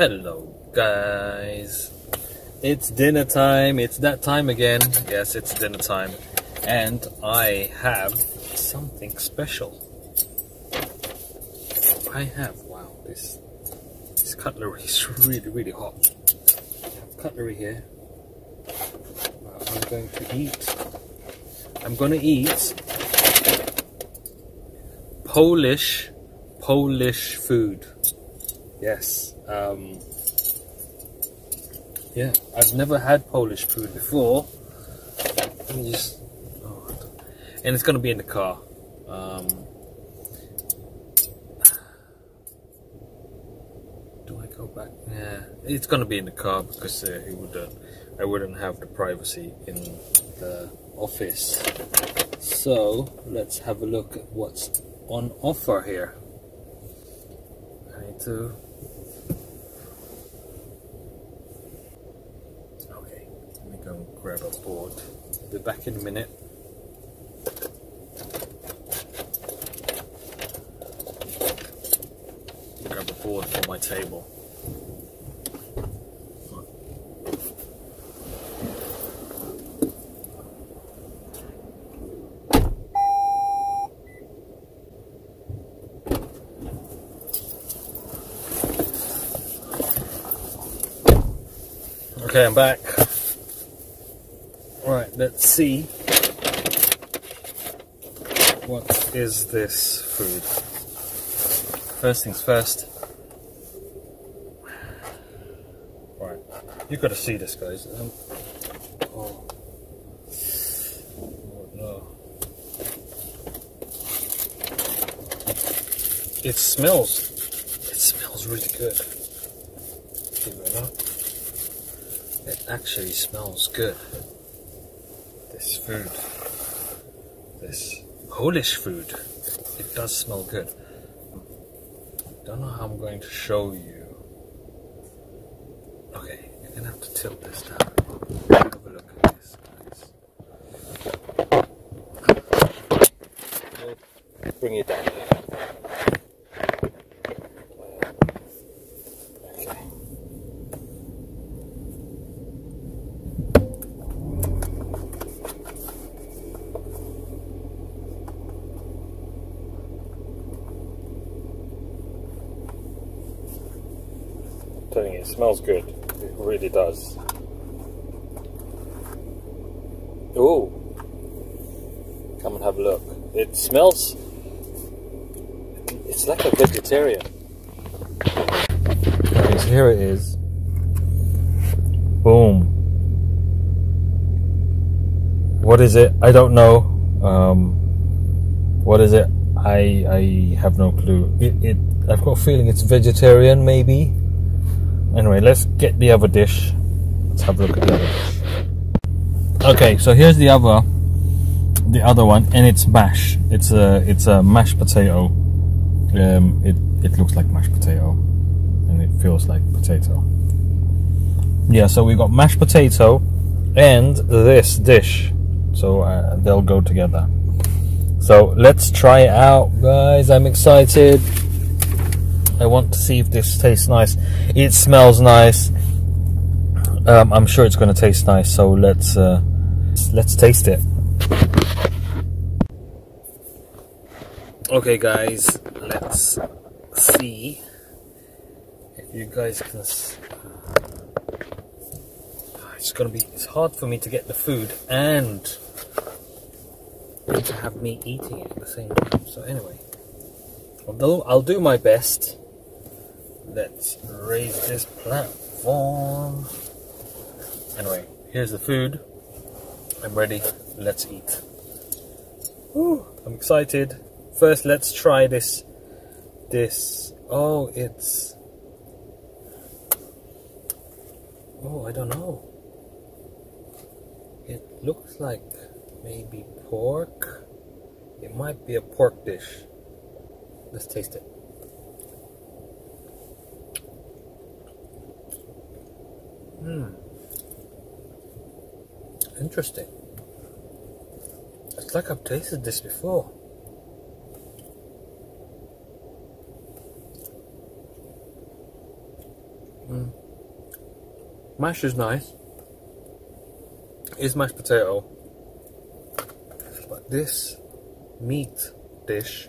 Hello, guys. It's dinner time. It's that time again. Yes, it's dinner time. And I have something special. I have, wow, this, this cutlery is really, really hot. Cutlery here. I'm going to eat. I'm going to eat Polish, Polish food. Yes. Um, yeah, I've never had Polish food before. Let me just. Oh, and it's gonna be in the car. Um, do I go back? Yeah, it's gonna be in the car because uh, it wouldn't. I wouldn't have the privacy in the office. So let's have a look at what's on offer here. I need to go grab a board. Be back in a minute. Grab a board for my table. Okay, I'm back. Let's see. What is this food? First things first. Right, you've got to see this, guys. Um, oh. oh. It smells. It smells really good. It actually smells good food, this Polish food, it does smell good. Don't know how I'm going to show you. Okay, you're gonna have to tilt this down. Have a look at this, guys. Bring it down. telling you, it smells good. It really does. Oh, come and have a look. It smells. It's like a vegetarian. Guys, here it is. Boom. What is it? I don't know. Um, what is it? I I have no clue. It, it I've got a feeling it's vegetarian, maybe. Anyway, let's get the other dish. Let's have a look at the other. Okay, so here's the other, the other one, and it's mash. It's a it's a mashed potato. Um, it it looks like mashed potato, and it feels like potato. Yeah, so we've got mashed potato and this dish, so uh, they'll go together. So let's try it out, guys. I'm excited. I want to see if this tastes nice. It smells nice. Um, I'm sure it's going to taste nice. So let's uh, let's taste it. Okay, guys, let's see if you guys can. It's gonna be. It's hard for me to get the food and to have me eating it at the same time. So anyway, although I'll do my best let's raise this platform. Anyway, here's the food. I'm ready. Let's eat. I'm excited. First, let's try this. This. Oh, it's. Oh, I don't know. It looks like maybe pork. It might be a pork dish. Let's taste it. Hmm. Interesting. It's like I've tasted this before. Mm. Mash is nice. Is mashed potato. But this meat dish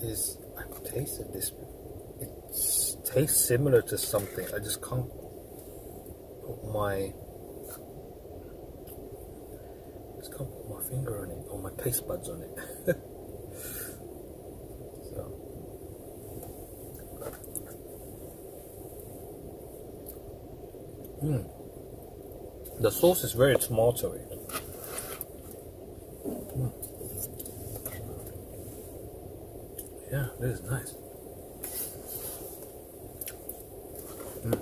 is I've tasted this it tastes similar to something. I just can't my just can't put my finger on it or my taste buds on it. so mm. The sauce is very tomatoey. Mm. Yeah, this is nice. Mm.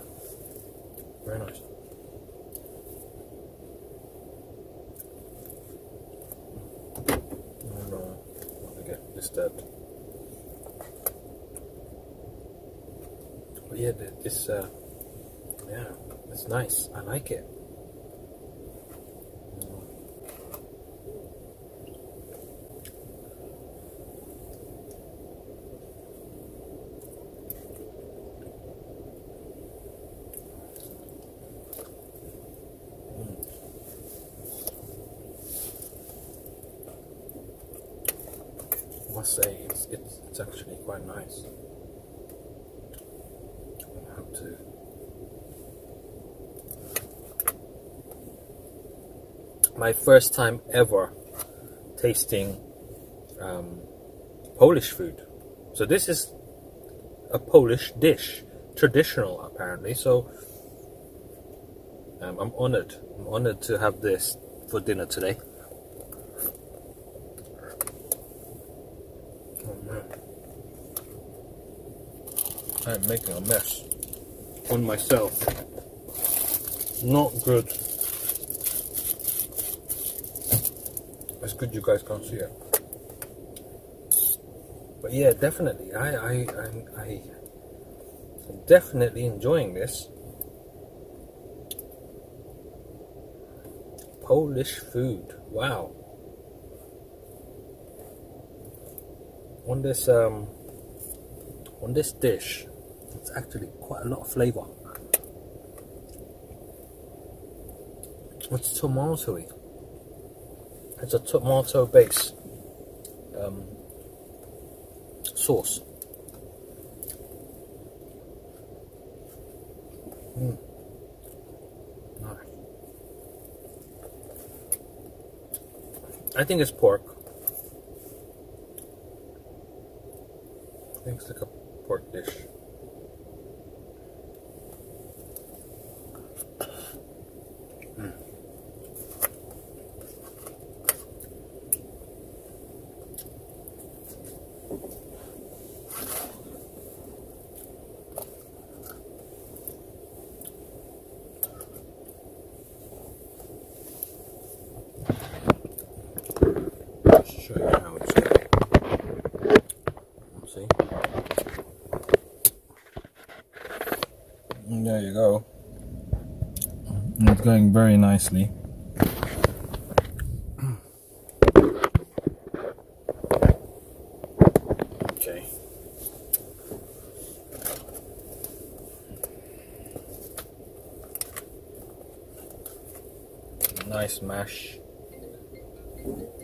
Very nice. And, uh, let me get disturbed. But yeah, this, uh, yeah, it's nice. I like it. Must say it's it's, it's actually quite nice. To my first time ever tasting um, Polish food. So this is a Polish dish, traditional apparently. So um, I'm honored. I'm honored to have this for dinner today. I'm making a mess on myself. Not good. It's good you guys can't see it. But yeah, definitely. I I I, I am definitely enjoying this. Polish food. Wow. On this um on this dish it's actually quite a lot of flavour. It's tomatoey. It's a tomato base um, sauce. Mm. Nice. I think it's pork. I think it's like a pork dish. there you go. It's going very nicely. Okay. Nice mash.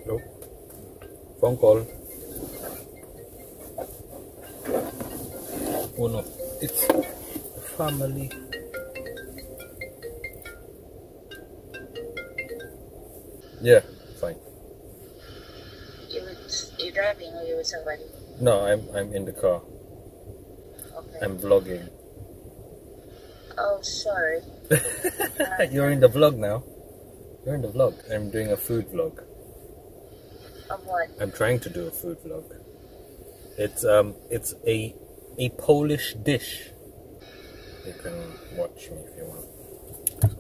Nope. Phone call. Oh no, it's family. Yeah, fine. You you driving or you with somebody? No, I'm I'm in the car. Okay. I'm vlogging. Oh, sorry. You're in the vlog now. You're in the vlog. I'm doing a food vlog. Of what? I'm trying to do a food vlog. It's um it's a a Polish dish. You can watch me if you want.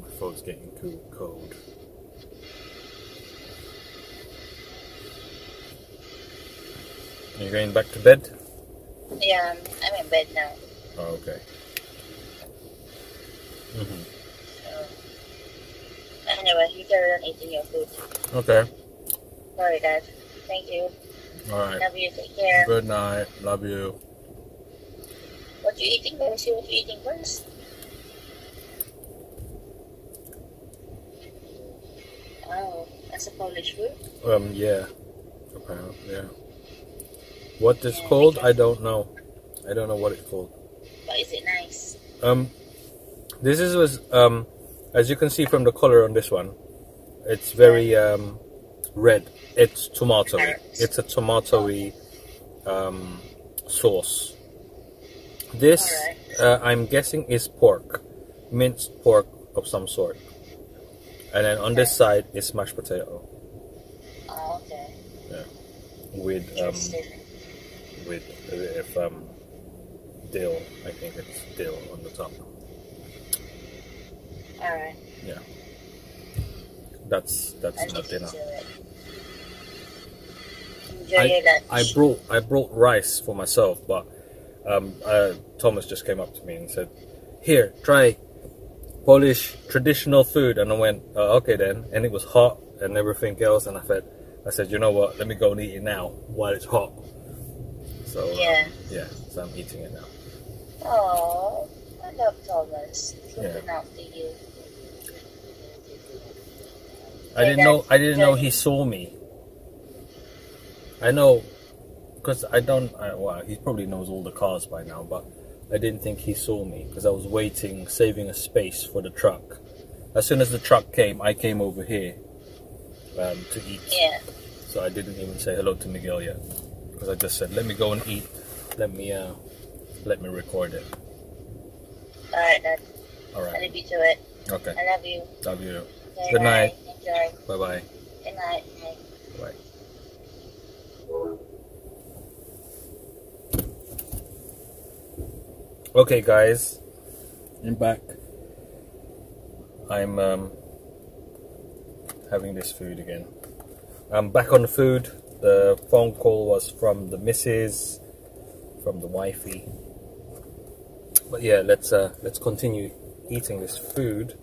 My phone's getting too cold. Are you going back to bed? Yeah, I'm, in bed now. Oh, okay. hmm So, anyway, you carry on eating your food. Okay. Sorry, guys. Thank you. All right. Love you. Take care. Good night. Love you. What What you eating? Let me see what you eating first. Oh, that's a Polish food. Um, yeah. Apparently, yeah. What it's called. I don't know. I don't know what it's called. But is it nice? Um, this is was um, as you can see from the color on this one, it's very um, red. It's tomatoey. It's a tomatoey um, sauce. This uh, I'm guessing is pork, minced pork of some sort. And then on this side is mashed potato Oh, okay. Yeah. With um. With if um, dill. I think it's dill on the top. Alright. Yeah. That's that's I'll my get dinner. into it. Enjoy your. I brought I brought rice for myself, but um, uh, Thomas just came up to me and said, "Here, try Polish traditional food." And I went, uh, "Okay then." And it was hot and everything else, and I said, "I said, you know what? Let me go and eat it now while it's hot." So Yeah. yeah. So I'm eating it now. Oh, I love Thomas. He's Yeah. looking after you. I Yeah, didn't know. I didn't know he saw me. I know, because I don't. I, well, he probably knows all the cars by now, but I didn't think he saw me because I was waiting, saving a space for the truck. As soon as the truck came, I came over here um, to eat. Yeah. So I didn't even say hello to Miguel yet because I just said, "Let me go and eat. Let me, uh, let me record it." Alright then. All right. I'll right. leave you to it. Okay. I love you. Love you. Okay, Good bye. night. Enjoy. Bye bye. Good night. Bye. Bye. Okay, guys, I'm back. I'm um, having this food again. I'm back on the food. The phone call was from the missus, from the wifey. But yeah, let's uh, let's continue eating this food.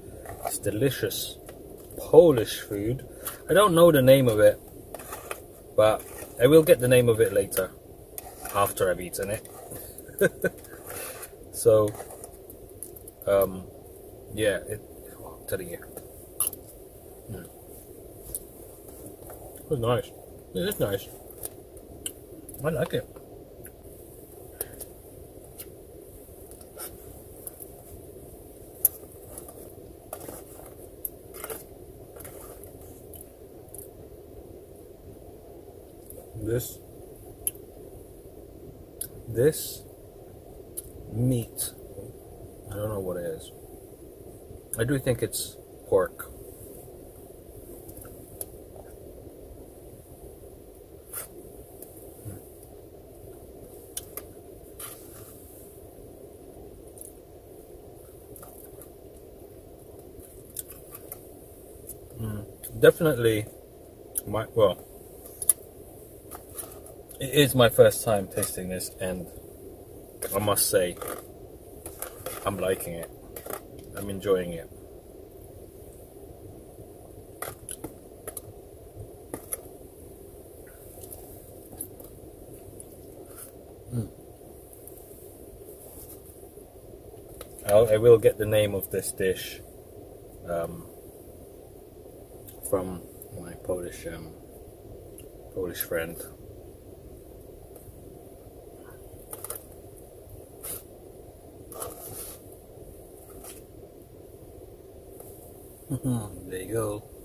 It's delicious Polish food. I don't know the name of it, but I will get the name of it later after I've eaten it. so, um, yeah, it, oh, I'm telling you, Mm. it was nice. It is nice. I like it. This this meat I don't know what it is. I do think it's pork. Mm, definitely my well it is my first time tasting this, and I must say, I'm liking it. I'm enjoying it. Mm. I will get the name of this dish um, from my Polish um, Polish friend. there you go.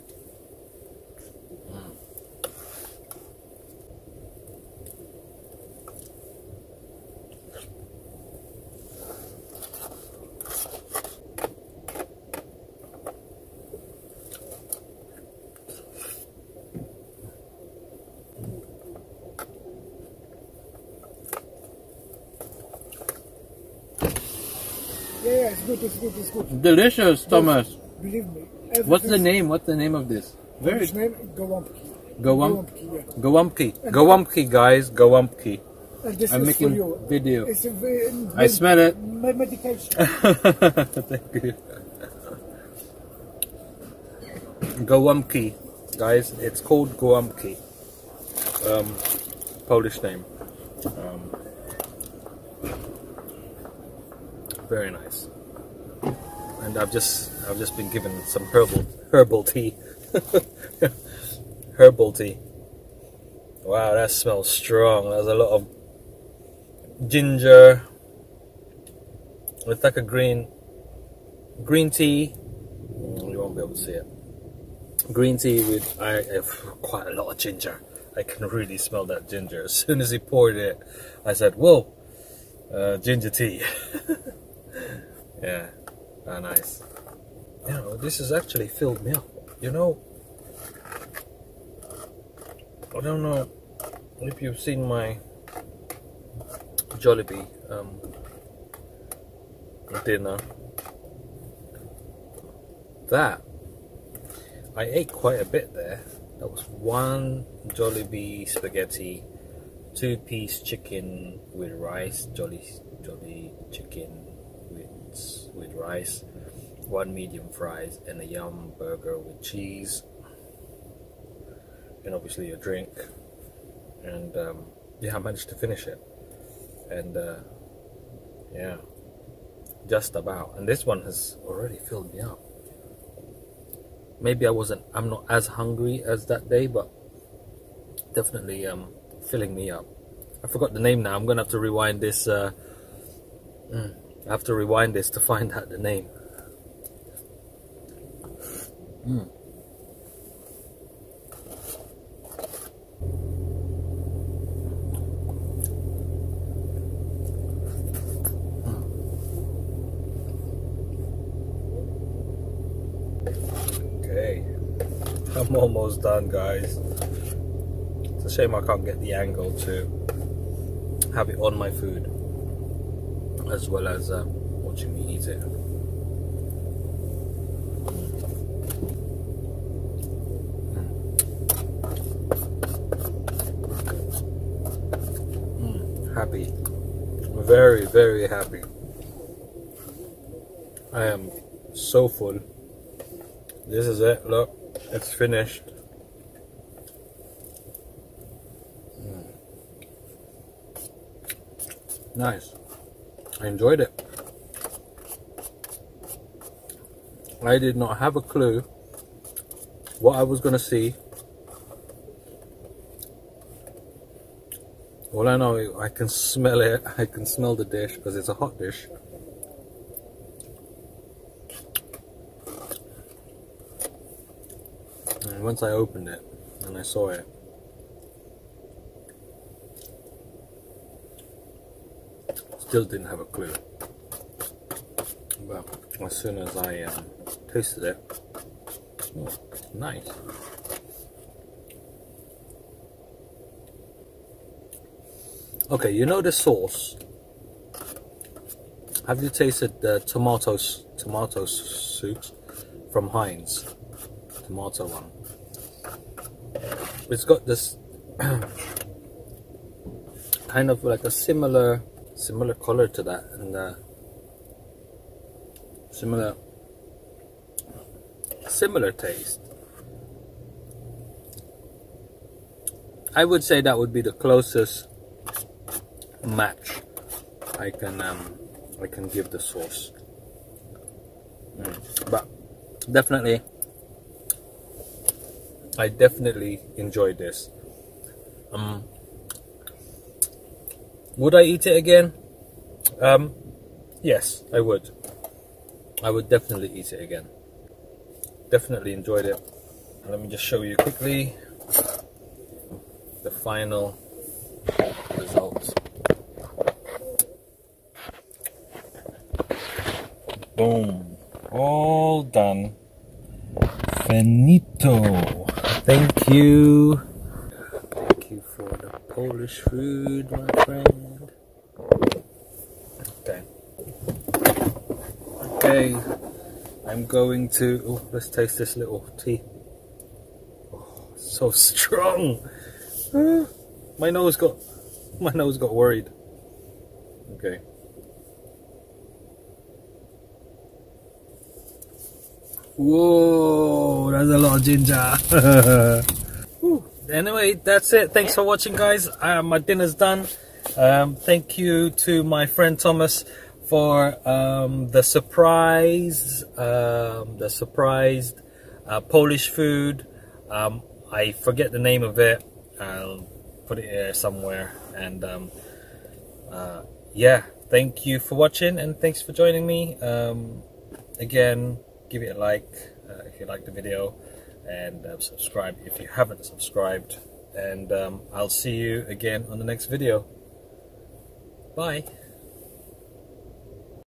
Good, it's good, it's good. Delicious, Thomas. Believe me. What's the name? What's the name of this? Very His name Gołąbki. Gowam Gołąbki, yeah. Gowumpki. Gowumpki, guys. Gowumpki. This I'm is making for you. video. It's a very, I smell it. My medication. Thank you. Gołąbki, guys. It's called Gołąbki. Um, Polish name. Um, very nice. And I've just I've just been given some herbal herbal tea. herbal tea. Wow, that smells strong. There's a lot of ginger. It's like a green green tea. Mm, You won't be able to see it. Green tea with I have quite a lot of ginger. I can really smell that ginger. As soon as he poured it, I said, "Whoa, uh, ginger tea." yeah, ah, nice. You know, this has actually filled me up. You know, I don't know if you've seen my Jollibee um, dinner. That I ate quite a bit there. That was one Jollibee spaghetti, two piece chicken with rice, Jolly Jolly chicken rice, one medium fries, and a yum burger with cheese, and obviously a drink. And um, yeah, I managed to finish it, and uh, yeah, just about. And this one has already filled me up. Maybe I wasn't I'm not as hungry as that day but definitely um filling me up. I forgot the name now. I'm gonna have to rewind this uh, mm, I have to rewind this to find out the name mm. Okay, I'm almost done, guys. It's a shame I can't get the angle to have it on my food as well as um, watching me eat it. Mm, happy, very, very happy. I am so full. This is it. Look, it's finished. Mm. Nice. I enjoyed it. I did not have a clue what I was going to see. All I know, I can smell it. I can smell the dish because it's a hot dish. And once I opened it and I saw it, still didn't have a clue. But as soon as I um, tasted it, oh, nice. Okay, you know the sauce. Have you tasted the tomatoes tomato soups from Heinz? Tomato one. It's got this kind of like a similar similar color to that and uh, similar similar taste. I would say that would be the closest match I can um, I can give the sauce. Mm. But definitely I definitely enjoyed this. Um, would I eat it again? Um, yes, I would. I would definitely eat it again. Definitely enjoyed it. Let me just show you quickly the final results. Boom. All done. Finito. Thank you. Thank you for the Polish food, my friend. Okay. Okay. I'm going to. Oh, let's taste this little tea. Oh, so strong. Ah, my nose got. My nose got worried. Okay. Whoa, that's a lot of ginger. Anyway, that's it. Thanks for watching, guys. Uh, my dinner's done. Um, thank you to my friend Thomas for um, the surprise, um, the surprised uh, Polish food. Um, I forget the name of it. I'll put it here somewhere. And um, uh, yeah, thank you for watching and thanks for joining me. Um, again, give it a like uh, if you like the video and uh, subscribe if you haven't subscribed. And um, I'll see you again on the next video. Bye.